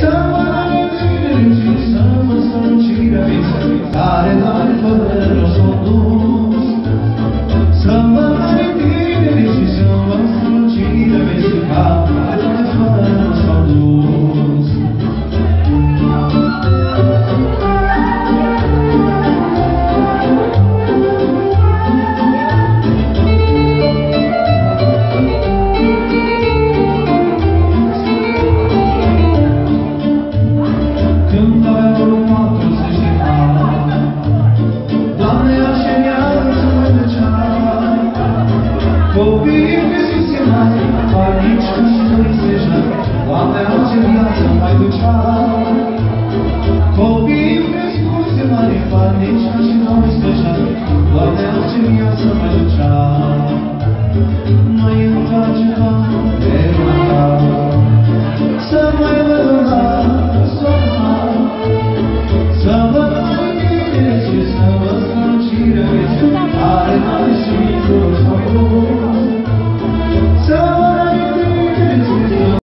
Someone I didn't, someone so cheap, I nu să să să Doamne, orice viață mai ducea, mai întoarce la